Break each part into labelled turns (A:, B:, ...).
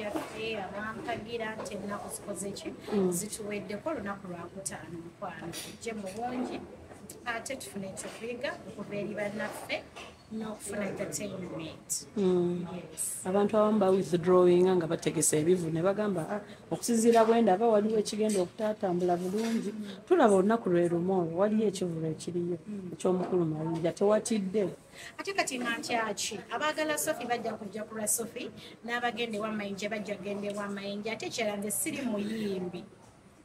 A: gyaffe abankagira nti ennaku zikoze ki zituweddeko olunaku lwakutaano mukwano tujje mu bungi ate tufune ekyokuyiga okuva eri bannaffe
B: abantu abamu ba withdrawinga nga bategesa ebivu ne bagamba "Ah, okusinziira bwenda aba waliwo ekigenda okutatambula bulungi. Tulaba olunaku lwe lumu olwo waliyo ekivulo ekiriyo ekyomukulu mayinja tewatidde.
A: Ate kati nga ntyaki abaagala sofi bajja kujja kulwa sofi n'abagenda ewamayinja bajja kugenda ewamayinja ate ekirala nze siri muyimbi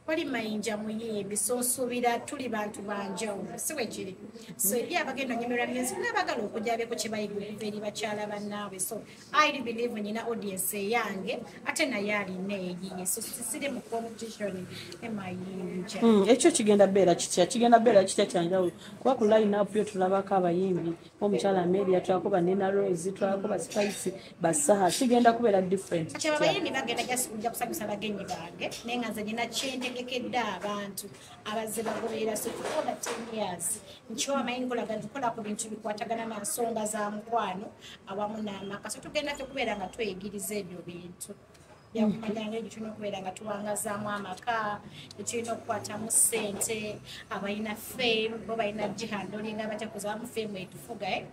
A: wali mayinja muyimbi so nsuubira tuli bantu banjawulo si bwe kiri. So eri abagenda onyemerwa music n'abagala okujabyeko kye bayiga okuva eri bakyala bannaabwe. So i believe nyina audience eyange ate naye alina eyiye so siri mu competition emayinja
B: Mm, ekyo kigenda beera kitya? Kigenda beera kitya kyanjawulo kuba ku lineup yo tulabako abayimbi omukyala ameria tulabako banena rose tulabako baspice basaha kigenda kubeera different
A: kati ababayimbi bagenda just kujja kusanyusa bagenyi bange naye nga nze nyina kyentegekedde abantu abazze bagoberera over ten years. Nkyowa amayini kolaga tukola ku bintu bikwatagana na nsonga za mukwano awamu n'amaka so tugenda tukubeera nga tweyigiriza ebyo bintu. Byakumanyanga ebyo tulina okubeera nga tuwangazaamu amaka etulina okukwatamu ssente abalina fame bo balina gihandolinga batyakuzamu fame etufuga eh?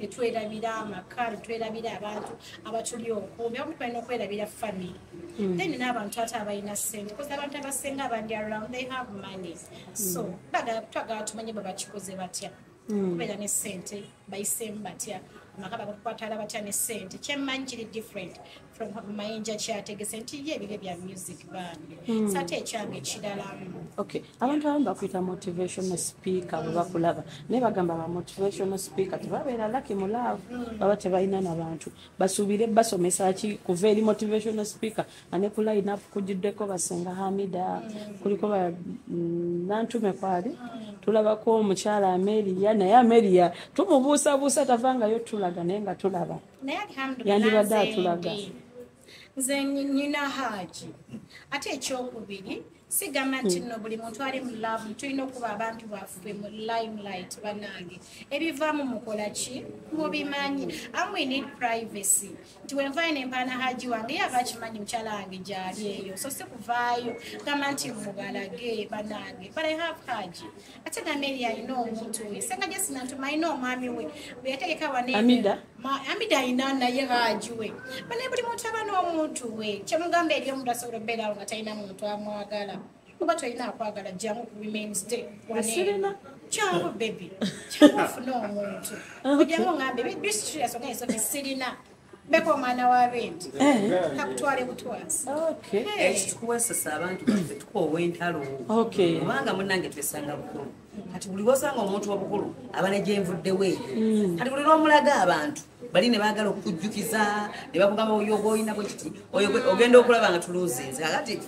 A: Etwerabira amaka netwerabira abantu abatuli okumbi abamu tulina okwerabira family. Then n'abantu ate abalina ssente bcause abantu abasinga abandi around they have money. So bagala- twagala tumanye bwe bakikoze batya. Kubeera ne ssente bayiseemu batya amaka bagakukwatala batya ne ssente. Kyemmanyi kiri different from mayinja kyategese nti ye ebire bya music bambi so ate ekyange kiralamu
B: okay. Abantu abamu bakwita motivational speaker bwe bakulaba. Naye bagamba ba motivational speaker tebabeera laki mu laavu baba tebalina nabantu basuubire basomesa ki? Kuva eri motivational speaker. Ane ku lineup kujiddeko basenga hamida. Kuliko ba mm, nantume kwali. Tulabako omukyala ameria naye ameria tumubuusabuusa tavangayo tulaga naye nga tulaba. Yandibadde atulaga.
A: nze nyina haji. Ate ekyokubiri sigamba nti nno buli muntu ali mu laavu tulina okuba abantu baffe mu limelight banange ebivaamu mukola ki? Mubimanyi. Am we need privacy. Nti wenvaayo nempaana haji wange ye aba akimanyi mukyala wange gyali eyo. So si kuvaayo gamba nti mubalage banange but i have haji ate gamba eri alina omuntu we. Senga jesinantuma alina omwami we. Bwe yategeka wane
B: Amida?
A: Alina naye haji we. Banaye buli muntu aba n'omuntu we. Kyemugamba eri omuntu asobola okubeerawo nga talina muntu amwagala oba tolina akwagala jjangu ku womens day.
B: Sirina.
A: kyangu bebi kyangu ofune omuntu. Ojjangu ngambe bisitulasonga esofi sirina. Beka omwana wa bendi kakutwale butwasi.
B: Okay.
C: Ekitukuwesesa abantu baffe tukowa entalo
B: Okay.
C: kubanga munange twesanga bukulu. Kati buli lwosanga omuntu wabukulu aba negyenvuddewo eyo kati buli lwomulaga abantu bali ne baagala okukujjukiza ne bakugamba oyo oba olina bwe kiti oyo ogenda okulaba nga tuluzinze kakati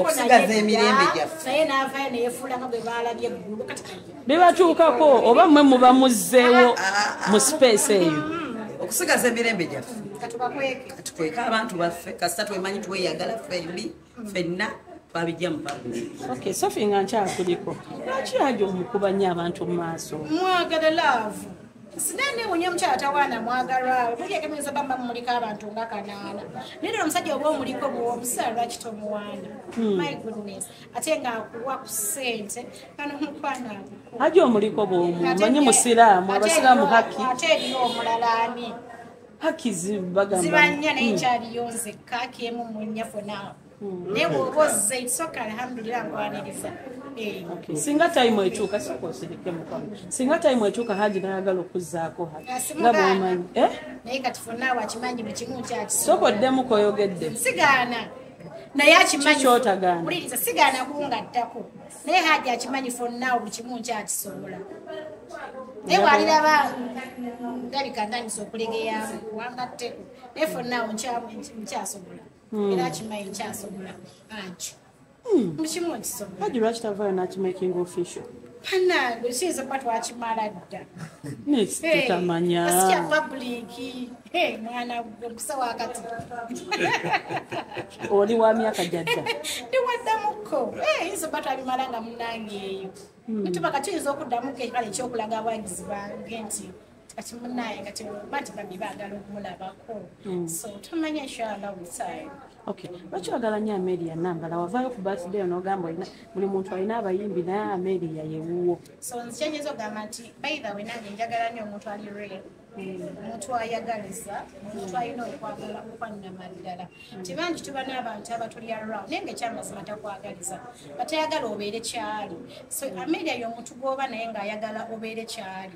C: okusigaza emirembe gyaffe.
B: bibatuukako oba mmwe muba muzzeewo mu space eyo?
C: Okusigaza emirembe gyaffe. Tweka abantu baffe kasita twemanyi tweyagala fembi ffenna twabijja mu pabuliki
B: okay sofi nga nkyakuliko lwaki aja omukuba nnyo abantu mu maaso?
A: Mwagala laavu sinane wenye omukyala tawaana mwagalwawe mulyegemeza bamba mumuliko abantu nga kanaana. Naye ddala omusajja oba omuliko buwa omusaala lwaki tomuwaana? My goodness. Ate ngaakuwa ku ssente kano mukwana akukuwa.
B: aja omuliko bwomu manyi musiraamu abasiraamu haki?
A: ate eriyo omulala ani?
B: Haki zibagamba
A: zibannya naye kyaliyo nzekka haki emu munnya fonawo naye bw'oba ozze isoka alhamdulillah nkwaniriza.
B: Singa tayimu etuuka soka osirike mukwano. Singa tayimu etuuka haji nayagala okuzzaako haki nga bwomanyi. eh?
A: naye kati fonnaawo akimanyi buli kimu kyakisobola
B: soka oddemu koyogedde
A: sigaana naye akimanyi
B: Ki ky'otagaana?
A: Wuliriza, sigaana kungattako naye haja akimanyi fonnaawo buli kimu nkyakisobola naye waliraba ndabika ntandisa okulegeyamu wangatteko naye fonnaawo nkyasobola. Era akimanyi nkyasobola anki buli kimu nkisobola
B: haji lwaki tavaayo nakimaking official
A: panange kiyinza kuba twakimala dda.
B: Nesi tutamanya.
A: asikya publiki mwana gwe musa wakati
B: oli wa myaka jadda
A: ndiwaddamuko yinza oba twabimala nga munange eyo. Nituba ka tuyinza okuddamuko ekikala ekyokulaga abawagizi bange nti kati munaye kati oba nti bambi baagala okumulabako so tumanya inshallah witime
B: okay lwaki wagala nnyo ameria nambala? Wavaayo ku birthday onogamba olina buli muntu alina abayimbi naye ameria yewuwo
A: so nzi kyenyiza ogamba nti baitha we nange njagala nnyo omuntu ali real. Omuntu ayagaliza omuntu alina okwagala okwannama ddala tibangi tuba n'abantu abatuli around naye nga ekyamazima takwagaliza batayagala obeere kyali. So ameria y'omuntu gw'oba naye ng'ayagala obeere kyali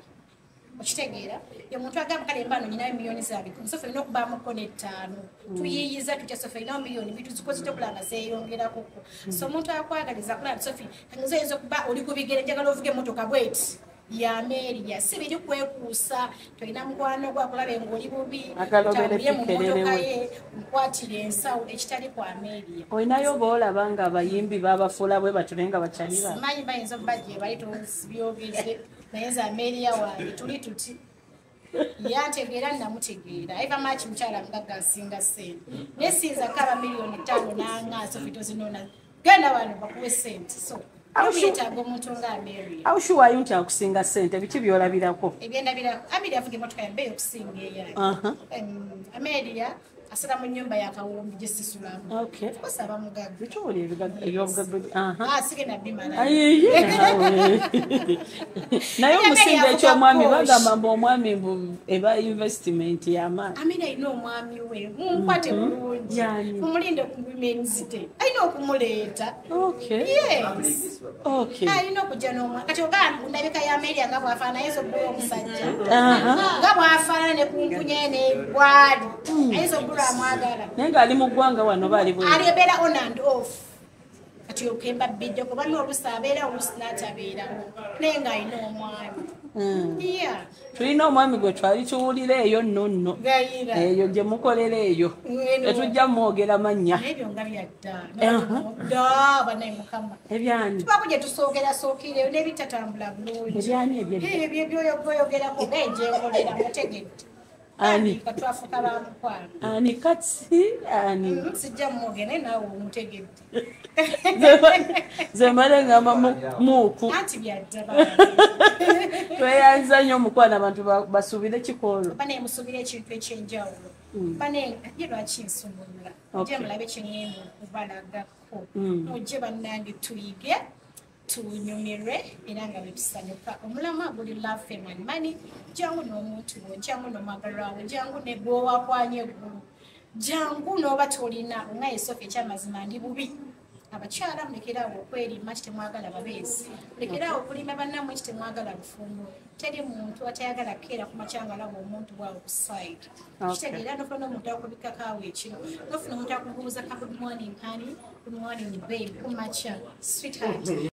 A: okitegeera ye muntu agamba kale mbaano nyinayo miliyoni zabikumi sofe olina okubaamuko n'ettaano. Tuyiyiza tutya sofe olinawo miliyoni bituzikoze tokulanga zeeyongerakoko so omuntu akwagaliza kulaba sofi kanyiza oyinza okuba oli ku bigere njagala ovuga emmotoka bweti. Yameeriya si biri kwekuusa. Tolina mukwano gwakulaba ngaoli bubi. Otambulire mu
B: we.
A: ye nkwatira ensawo ekitali kwa ameeriya
B: olinayo boolaba nga abayimbi babafuula bwe batule nga bakyalira
A: simanyi bayinza okuba gye bali tobyogedde naye nze ameeriya wange tuli tuti. Yantegeera namutegeera aiva maki mukyala mugagga nsinga sente. Naye siyinzako aba miliyoni ttaano n'angaaso fitozinona genda wano bakuwe sente so. Yetaaga omuntu nga ameeriya
B: awushuwayo nti akusinga ssente biki byolabirako?
A: Ebyendabira ameeriya avuga emotoka yambe eyokusinga eyayo
B: Aha.
A: ameeriya asala mu nyumba yakawumbi gyesisulamu
B: okay
A: osaba mugagga.
B: Bituwuli ebyobugagga aha.
A: Sigenda bimala
B: naye omusinga ekyomwami bagamba mbu omwami mbu eba investment y'amaani
A: amina alina omwami we munkwate bulungi.
B: Yani.
A: mumulinde kumenzite alina okumuleeta. Alina okujja n'omwana kati oga ndabika y'ameria nga bwafaana ayinza okugula omusajja. Nga bwafaana ne kunkunya nebwali ayinza okugula
B: naye ng'ali mu ggwanga wano baali bwe
A: alibeera on and off. Kati okemba bidde kuba n'olusi abeera olusi n'atabeerawo naye ng'alina omwami. Ya
B: tulina omwami gwe twali tuwulira eyo nno nno eyo gye mukolera eyo. Tetujja mwogera mannya
A: nebyo nga byadda
B: Aha.
A: dda. Banaye mukama.
B: Ebyani?
A: Tubako gye tusoogerasookeireyo n'ebitatambula bulungi.
B: Ebyani
A: ebyo? Byoyogerako gaenjenkolera mutegedde
B: Ani? ani kati ani
A: sijja mwogera naye naawe omutegedde.
B: Zemale ngamba mu- muuku.
A: Anti byadda
B: tweyanza nnyo omukwana abantu ba- basuubire kikoolo
A: banaye musubira ekintu ekyenjawulo. Banaye ye lwaki nsumulula?
B: Okay.
A: mujje mulabe kyeŋŋenda okubalagako
B: Mm.
A: mujje bannange tuyige tunyumirwe era nga bwetusanyuka omulamu guli love and money. Jangu n'omuntu wo jangu n'omwagalwa wo jangu ne gwowakwanya eggulu jangu n'oba tolina nga yesofa ekyamazima ndi bubi. Abakyala mulekeraawo okwerima kitemwagala babeezi? Mulekeraawo okulima bannammwe kitemwagala bufumbo teri muntu atayagala kukeera ku makyanga laba omuntu bwawe ku
B: Okay.
A: kitegeera nofuna omuntu akubikakaawo ekiro nofuna omuntu akubuuza ka good morning honey good morning babe kumakya sweetheart